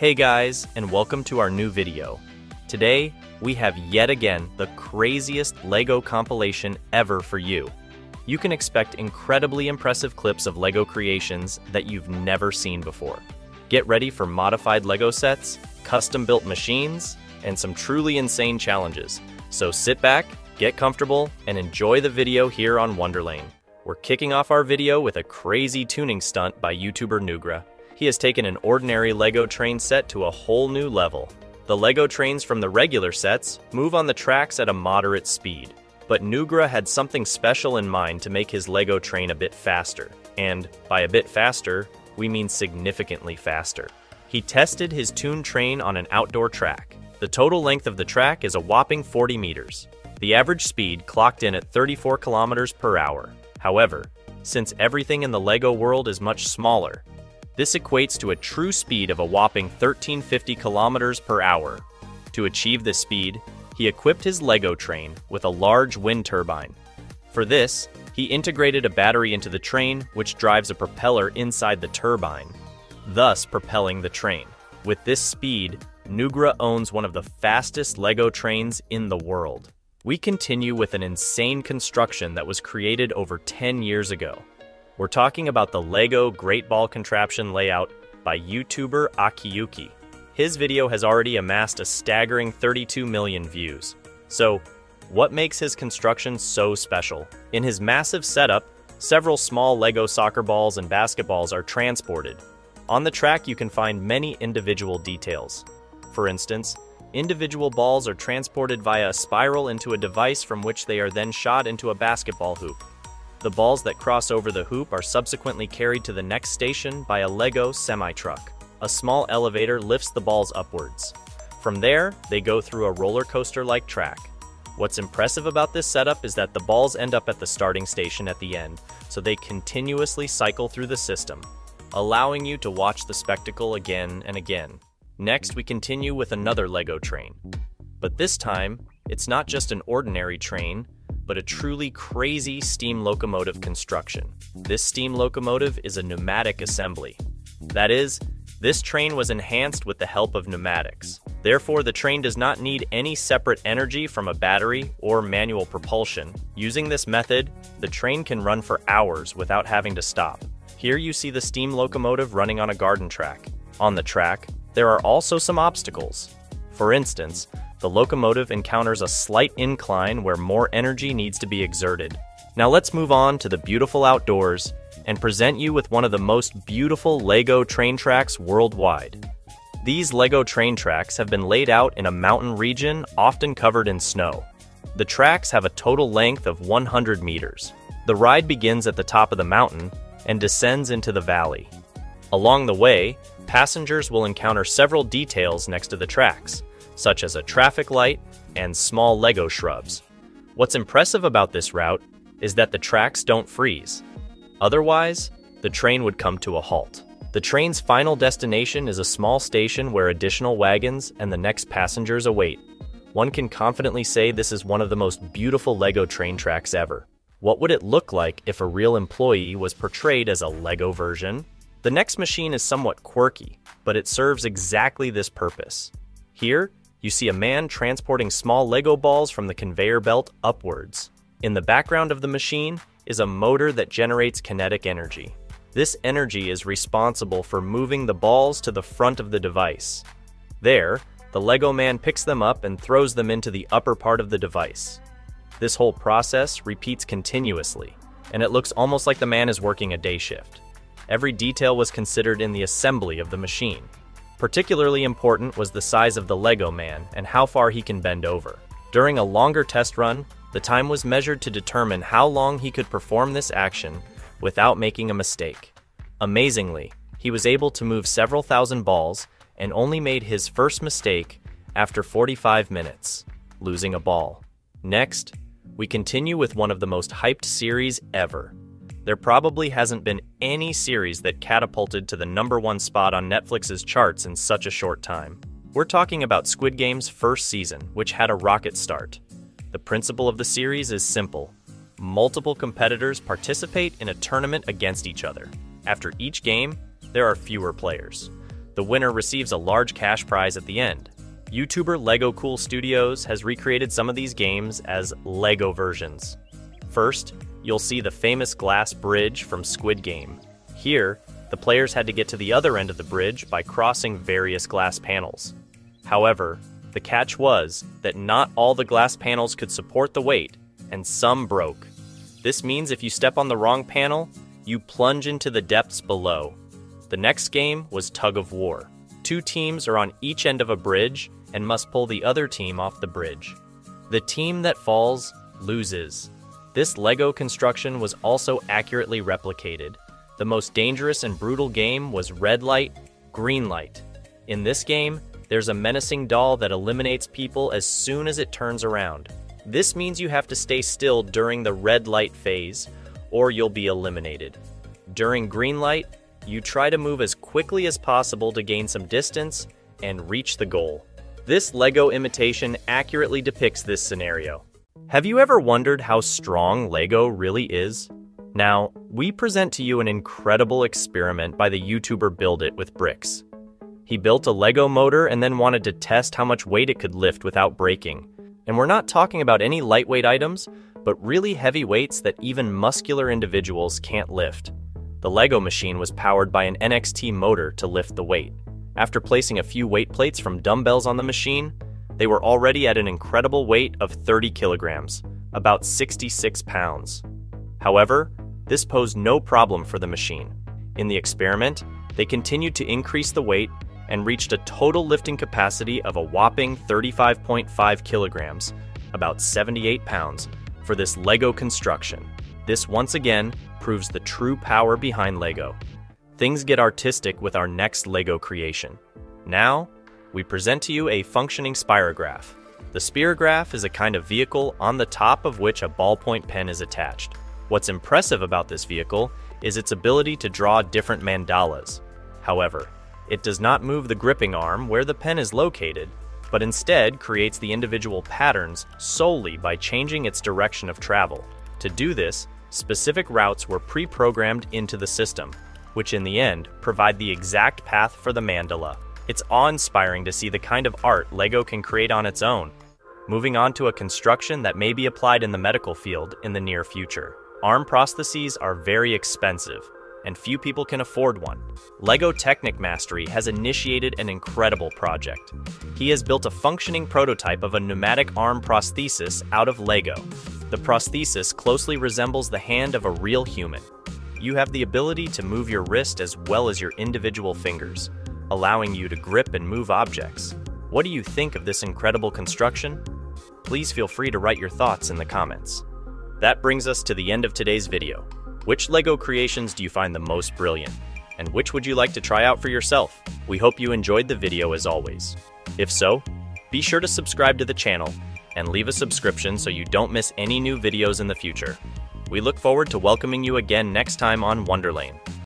Hey guys, and welcome to our new video. Today, we have yet again the craziest LEGO compilation ever for you. You can expect incredibly impressive clips of LEGO creations that you've never seen before. Get ready for modified LEGO sets, custom-built machines, and some truly insane challenges. So sit back, get comfortable, and enjoy the video here on Wonderlane. We're kicking off our video with a crazy tuning stunt by YouTuber Nugra. He has taken an ordinary LEGO train set to a whole new level. The LEGO trains from the regular sets move on the tracks at a moderate speed, but Nugra had something special in mind to make his LEGO train a bit faster. And by a bit faster, we mean significantly faster. He tested his tuned train on an outdoor track. The total length of the track is a whopping 40 meters. The average speed clocked in at 34 kilometers per hour. However, since everything in the LEGO world is much smaller, this equates to a true speed of a whopping 1350 kilometers per hour. To achieve this speed, he equipped his LEGO train with a large wind turbine. For this, he integrated a battery into the train which drives a propeller inside the turbine, thus propelling the train. With this speed, Nugra owns one of the fastest LEGO trains in the world. We continue with an insane construction that was created over 10 years ago. We're talking about the LEGO Great Ball Contraption layout by YouTuber Akiyuki. His video has already amassed a staggering 32 million views. So, what makes his construction so special? In his massive setup, several small LEGO soccer balls and basketballs are transported. On the track, you can find many individual details. For instance, individual balls are transported via a spiral into a device from which they are then shot into a basketball hoop. The balls that cross over the hoop are subsequently carried to the next station by a LEGO semi-truck. A small elevator lifts the balls upwards. From there, they go through a roller coaster-like track. What's impressive about this setup is that the balls end up at the starting station at the end, so they continuously cycle through the system, allowing you to watch the spectacle again and again. Next, we continue with another LEGO train. But this time, it's not just an ordinary train, but a truly crazy steam locomotive construction. This steam locomotive is a pneumatic assembly. That is, this train was enhanced with the help of pneumatics. Therefore, the train does not need any separate energy from a battery or manual propulsion. Using this method, the train can run for hours without having to stop. Here you see the steam locomotive running on a garden track. On the track, there are also some obstacles. For instance, the locomotive encounters a slight incline where more energy needs to be exerted. Now let's move on to the beautiful outdoors and present you with one of the most beautiful LEGO train tracks worldwide. These LEGO train tracks have been laid out in a mountain region often covered in snow. The tracks have a total length of 100 meters. The ride begins at the top of the mountain and descends into the valley. Along the way, passengers will encounter several details next to the tracks, such as a traffic light and small Lego shrubs. What's impressive about this route is that the tracks don't freeze. Otherwise, the train would come to a halt. The train's final destination is a small station where additional wagons and the next passengers await. One can confidently say this is one of the most beautiful LEGO train tracks ever. What would it look like if a real employee was portrayed as a LEGO version? The next machine is somewhat quirky, but it serves exactly this purpose. Here, you see a man transporting small Lego balls from the conveyor belt upwards. In the background of the machine is a motor that generates kinetic energy. This energy is responsible for moving the balls to the front of the device. There, the Lego man picks them up and throws them into the upper part of the device. This whole process repeats continuously, and it looks almost like the man is working a day shift. Every detail was considered in the assembly of the machine. Particularly important was the size of the Lego man and how far he can bend over. During a longer test run, the time was measured to determine how long he could perform this action without making a mistake. Amazingly, he was able to move several thousand balls and only made his first mistake after 45 minutes, losing a ball. Next, we continue with one of the most hyped series ever there probably hasn't been any series that catapulted to the number one spot on Netflix's charts in such a short time. We're talking about Squid Game's first season, which had a rocket start. The principle of the series is simple multiple competitors participate in a tournament against each other. After each game, there are fewer players. The winner receives a large cash prize at the end. YouTuber Lego Cool Studios has recreated some of these games as LEGO versions. First, you'll see the famous glass bridge from Squid Game. Here, the players had to get to the other end of the bridge by crossing various glass panels. However, the catch was that not all the glass panels could support the weight, and some broke. This means if you step on the wrong panel, you plunge into the depths below. The next game was Tug of War. Two teams are on each end of a bridge and must pull the other team off the bridge. The team that falls loses. This LEGO construction was also accurately replicated, the most dangerous and brutal game was Red Light, Green Light. In this game, there's a menacing doll that eliminates people as soon as it turns around. This means you have to stay still during the red light phase, or you'll be eliminated. During green light, you try to move as quickly as possible to gain some distance and reach the goal. This LEGO imitation accurately depicts this scenario. Have you ever wondered how strong LEGO really is? Now, we present to you an incredible experiment by the YouTuber Build It with bricks. He built a Lego motor and then wanted to test how much weight it could lift without breaking. And we're not talking about any lightweight items, but really heavy weights that even muscular individuals can't lift. The Lego machine was powered by an NXT motor to lift the weight. After placing a few weight plates from dumbbells on the machine, they were already at an incredible weight of 30 kilograms, about 66 pounds. However, this posed no problem for the machine. In the experiment, they continued to increase the weight and reached a total lifting capacity of a whopping 35.5 kilograms, about 78 pounds, for this LEGO construction. This once again proves the true power behind LEGO. Things get artistic with our next LEGO creation. Now, we present to you a functioning spirograph. The spirograph is a kind of vehicle on the top of which a ballpoint pen is attached. What's impressive about this vehicle is its ability to draw different mandalas. However, it does not move the gripping arm where the pen is located, but instead creates the individual patterns solely by changing its direction of travel. To do this, specific routes were pre-programmed into the system, which in the end provide the exact path for the mandala. It's awe-inspiring to see the kind of art LEGO can create on its own, moving on to a construction that may be applied in the medical field in the near future. Arm prostheses are very expensive, and few people can afford one. LEGO Technic Mastery has initiated an incredible project. He has built a functioning prototype of a pneumatic arm prosthesis out of LEGO. The prosthesis closely resembles the hand of a real human. You have the ability to move your wrist as well as your individual fingers, allowing you to grip and move objects. What do you think of this incredible construction? Please feel free to write your thoughts in the comments. That brings us to the end of today's video. Which LEGO creations do you find the most brilliant? And which would you like to try out for yourself? We hope you enjoyed the video as always. If so, be sure to subscribe to the channel and leave a subscription so you don't miss any new videos in the future. We look forward to welcoming you again next time on Wonderlane.